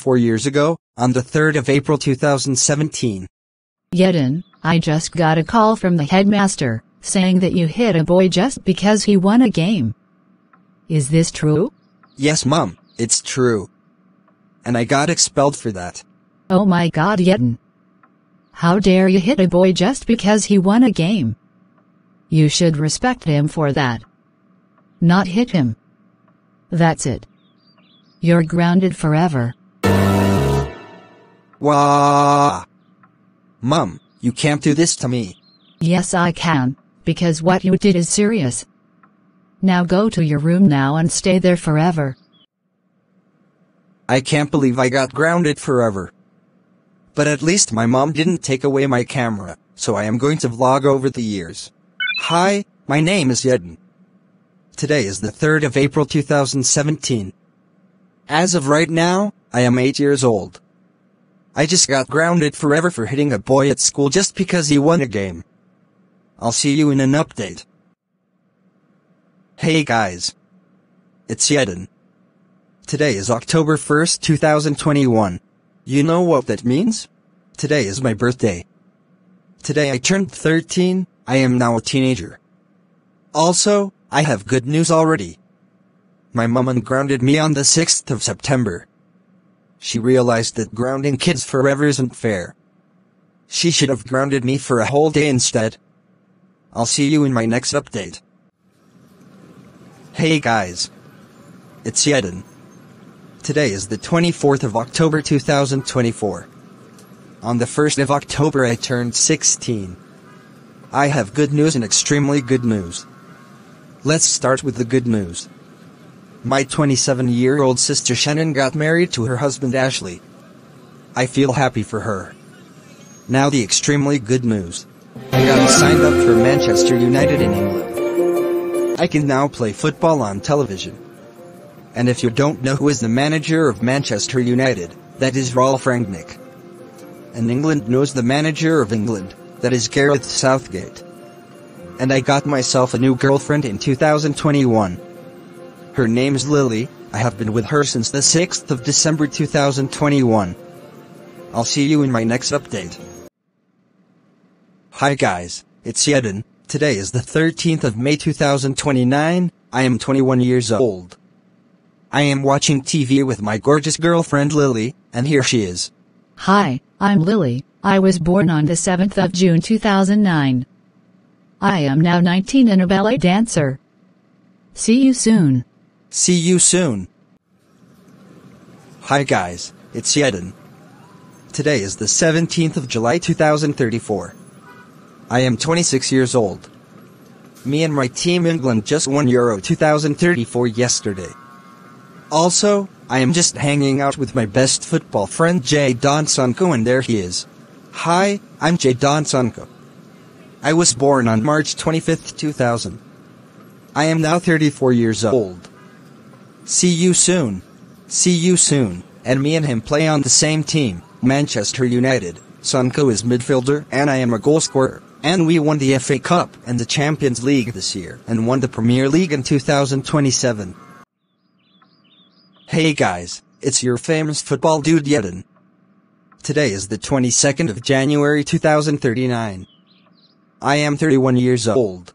Four years ago, on the 3rd of April 2017. Jaeden, I just got a call from the headmaster, saying that you hit a boy just because he won a game. Is this true? Yes, Mom, it's true. And I got expelled for that. Oh my god Jaeden. How dare you hit a boy just because he won a game? You should respect him for that. Not hit him. That's it. You're grounded forever. Wah! Mom, you can't do this to me. Yes I can, because what you did is serious. Now go to your room now and stay there forever. I can't believe I got grounded forever. But at least my mom didn't take away my camera, so I am going to vlog over the years. Hi, my name is Jaeden. Today is the 3rd of April 2017. As of right now, I am 8 years old. I just got grounded forever for hitting a boy at school just because he won a game. I'll see you in an update. Hey guys. It's Jaeden. Today is October 1st, 2021. You know what that means? Today is my birthday. Today I turned 13, I am now a teenager. Also, I have good news already. My mom ungrounded me on the 6th of September. She realized that grounding kids forever isn't fair. She should have grounded me for a whole day instead. I'll see you in my next update. Hey guys. It's Jaeden. Today is the 24th of October 2024. On the 1st of October I turned 16. I have good news and extremely good news. Let's start with the good news. My 27-year-old sister Shannon got married to her husband Ashley. I feel happy for her. Now the extremely good news. I got signed up for Manchester United in England. I can now play football on television. And if you don't know who is the manager of Manchester United, that is Ralf Rangnick. And England knows the manager of England, that is Gareth Southgate. And I got myself a new girlfriend in 2021. Her name's Lily, I have been with her since the 6th of December 2021. I'll see you in my next update. Hi guys, it's Jaeden, today is the 13th of May 2029, I am 21 years old. I am watching TV with my gorgeous girlfriend Lily, and here she is. Hi, I'm Lily, I was born on the 7th of June 2009. I am now 19 and a ballet dancer. See you soon. See you soon. Hi guys, it's Jaeden. Today is the 17th of July 2034. I am 26 years old. Me and my team England just won Euro 2034 yesterday. Also, I am just hanging out with my best football friend Jadon Sancho and there he is. Hi, I'm Jadon Sancho. I was born on March 25th, 2000. I am now 34 years old. See you soon. See you soon. And me and him play on the same team, Manchester United. Sancho is midfielder and I am a goal scorer. And we won the FA Cup and the Champions League this year and won the Premier League in 2027. Hey guys, it's your famous football dude Jaeden. Today is the 22nd of January 2039. I am 31 years old.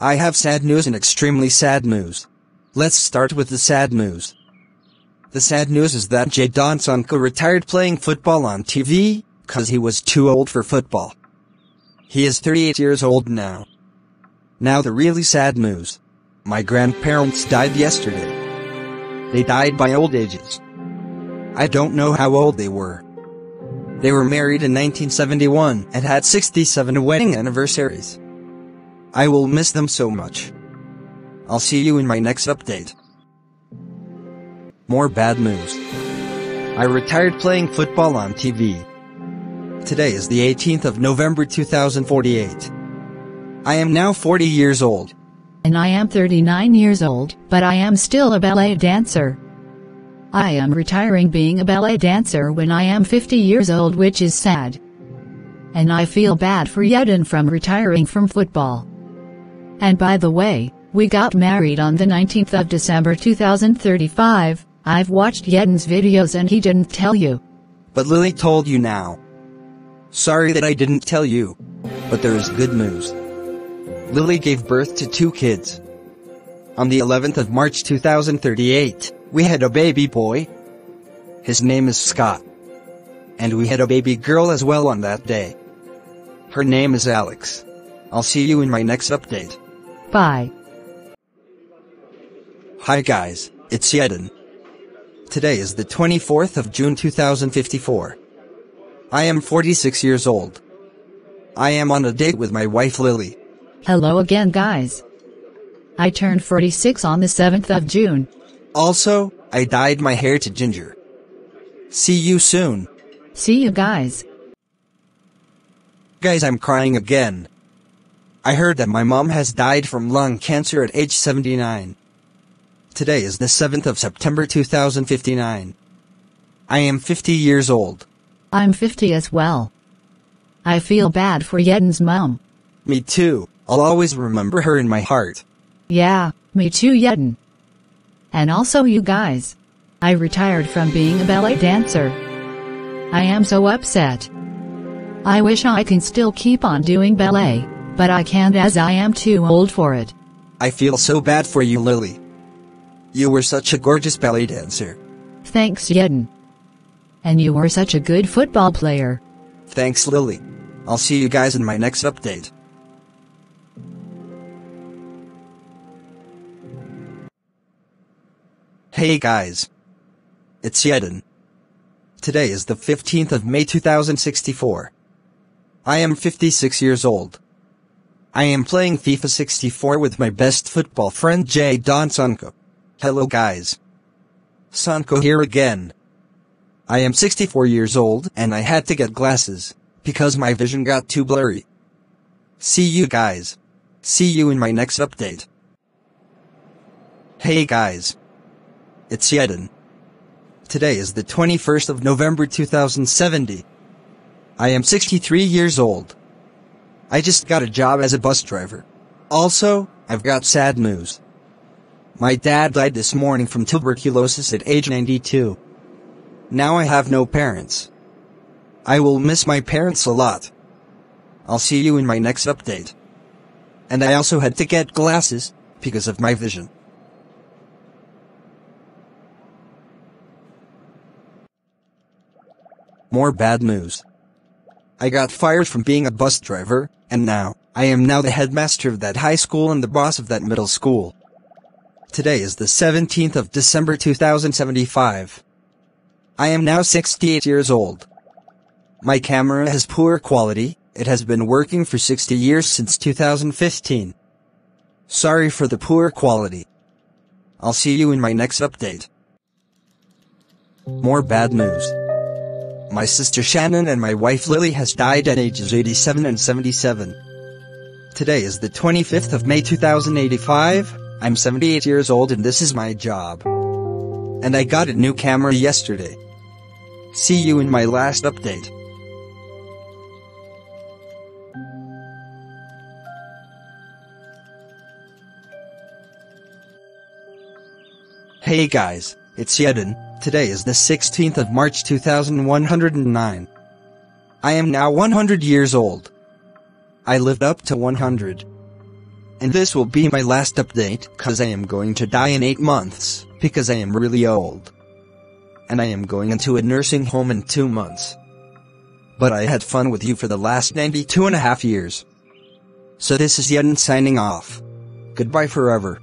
I have sad news and extremely sad news. Let's start with the sad news. The sad news is that Jadon Sancho retired playing football on TV, cause he was too old for football. He is 38 years old now. Now the really sad news. My grandparents died yesterday. They died by old ages. I don't know how old they were. They were married in 1971 and had 67 wedding anniversaries. I will miss them so much. I'll see you in my next update. More bad news. I retired playing football on TV. Today is the 18th of November 2048. I am now 40 years old. And I am 39 years old, but I am still a ballet dancer. I am retiring being a ballet dancer when I am 50 years old which is sad. And I feel bad for Jaeden from retiring from football. And by the way, we got married on the 19th of December 2035, I've watched Jaeden's videos and he didn't tell you. But Lily told you now. Sorry that I didn't tell you. But there is good news. Lily gave birth to two kids. On the 11th of March 2038, we had a baby boy. His name is Scott. And we had a baby girl as well on that day. Her name is Alex. I'll see you in my next update. Bye. Hi guys, it's Jaeden. Today is the 24th of June 2054. I am 46 years old. I am on a date with my wife Lily. Hello again guys. I turned 46 on the 7th of June. Also, I dyed my hair to ginger. See you soon. See you guys. Guys, I'm crying again. I heard that my mom has died from lung cancer at age 79. Today is the 7th of September 2059. I am 50 years old. I'm 50 as well. I feel bad for Jaeden's mom. Me too. I'll always remember her in my heart. Yeah, me too Jaeden. And also you guys. I retired from being a ballet dancer. I am so upset. I wish I can still keep on doing ballet, but I can't as I am too old for it. I feel so bad for you, Lily. You were such a gorgeous ballet dancer. Thanks Jaeden. And you were such a good football player. Thanks, Lily. I'll see you guys in my next update. Hey guys. It's Jaeden. Today is the 15th of May 2064. I am 56 years old. I am playing FIFA 64 with my best football friend Jadon Sancho. Hello guys. Sancho here again. I am 64 years old and I had to get glasses because my vision got too blurry. See you guys. See you in my next update. Hey guys. It's Jaeden. Today is the 21st of November 2070. I am 63 years old. I just got a job as a bus driver. Also, I've got sad news. My dad died this morning from tuberculosis at age 92. Now I have no parents. I will miss my parents a lot. I'll see you in my next update. And I also had to get glasses because of my vision. More bad news. I got fired from being a bus driver, and now, I am now the headmaster of that high school and the boss of that middle school. Today is the 17th of December 2075. I am now 68 years old. My camera has poor quality, it has been working for 60 years since 2015. Sorry for the poor quality. I'll see you in my next update. More bad news. My sister Shannon and my wife Lily has died at ages 87 and 77. Today is the 25th of May 2085. I'm 78 years old and this is my job. And I got a new camera yesterday. See you in my last update. Hey guys, it's Jaeden. Today is the 16th of March 2109. I am now 100 years old. I lived up to 100. And this will be my last update cause I am going to die in 8 months because I am really old. And I am going into a nursing home in 2 months. But I had fun with you for the last 92 and a half years. So this is Jaeden signing off. Goodbye forever.